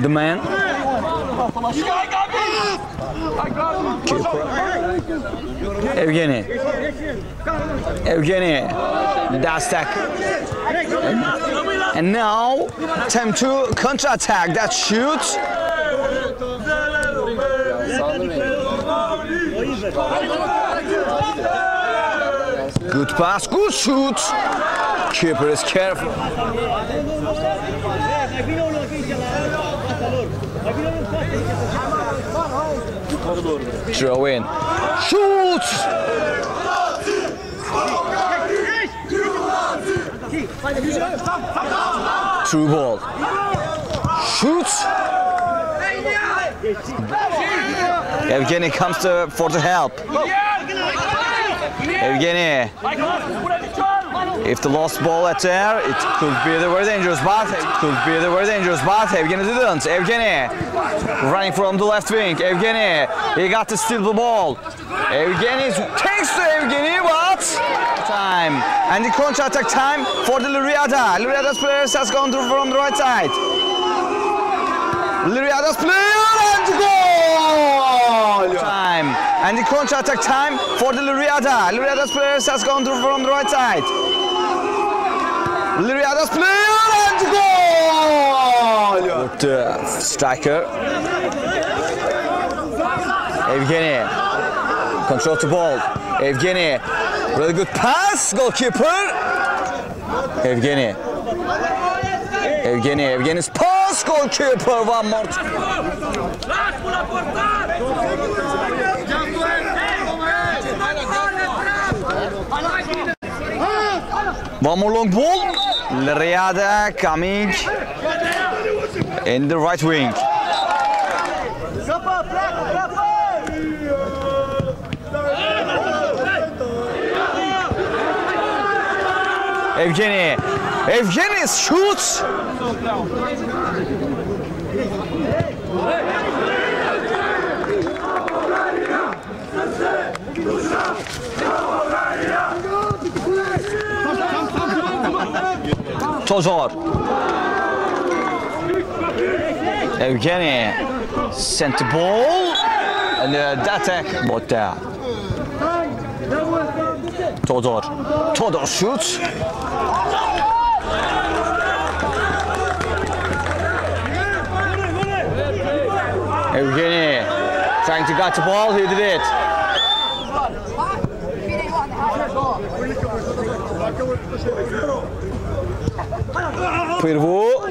The man. Evgeny. Evgeny. Tackle. And now, time to counter-attack. That shoots. Good pass, good shoot. Keeper is careful. Throw in. Shoots! True ball. Shoots. Evgeny comes to, for the help. Evgeny. If the lost ball at there, it could be the very dangerous but it could be the very dangerous but Evgeny didn't. Evgeny running from the left wing. Evgeny, he got to steal the ball. Evgeny takes to Evgeny, but time. And the counter-attack time for the Liriada. Liriada's players has gone through from the right side. Liriada's player and goal! Time. And the counter-attack time for the Liriada. Liriada's players has gone through from the right side. Luriada's player and! With the striker. Evgeny. Control the ball. Evgeny. Really good pass. Goalkeeper. Evgeny. Evgeny. Evgeny's pass. Goalkeeper. One more. One more long ball. Riada uh, coming in the right wing. Evgeny. Evgeny shoots. Tozor. Evgeny sent the ball and uh, the attack but there. Todor. Todor shoots. Evgeny trying to get the ball, he did it. Pirvu.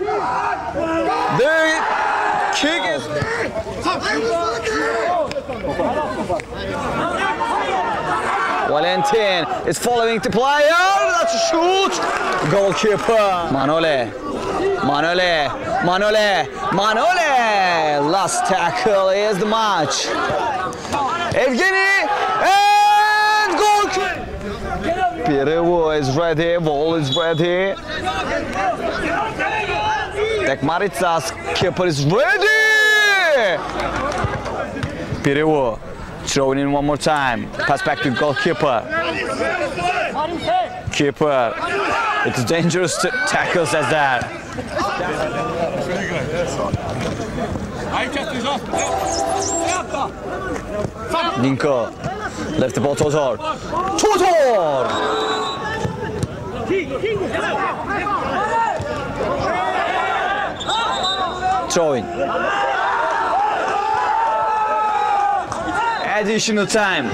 The kick is Valentin is following the player. That's a shoot. Goalkeeper. Manole. Manole. Manole. Manole. Last tackle is the match. Evgeny and goalkeeper. Pirevo is ready. Ball is ready. Tec Maritza's keeper is ready. Pirevo throwing in one more time. Pass back to goalkeeper. Keeper. It's dangerous to tackles as that. Ninko. Left the ball Todor. Todor! Throwing. Additional time.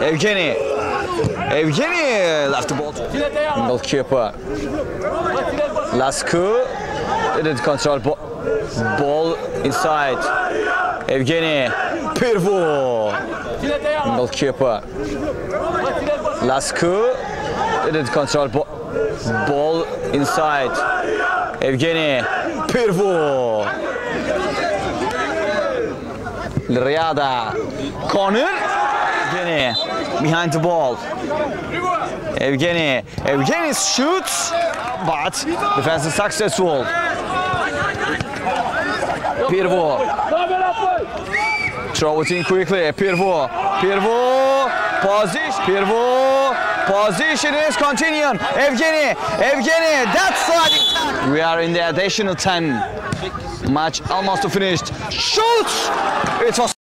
Evgeny. Evgeny left the ball. Goalkeeper. Lasku didn't control bo ball inside. Evgeny. Pirvo. Goalkeeper. Lasku didn't control bo ball inside. Evgeny. Pirvo. Riada. Corner. Evgeny behind the ball. Evgeny. Evgeny shoots, but defense is successful. Pirvo. Throw it in quickly. Pirvo. Pirvo. Position. Pirvo. Position is continuing. Evgeny, Evgeny, sliding tackle. We are in the additional 10. Match almost finished. Shoots! It was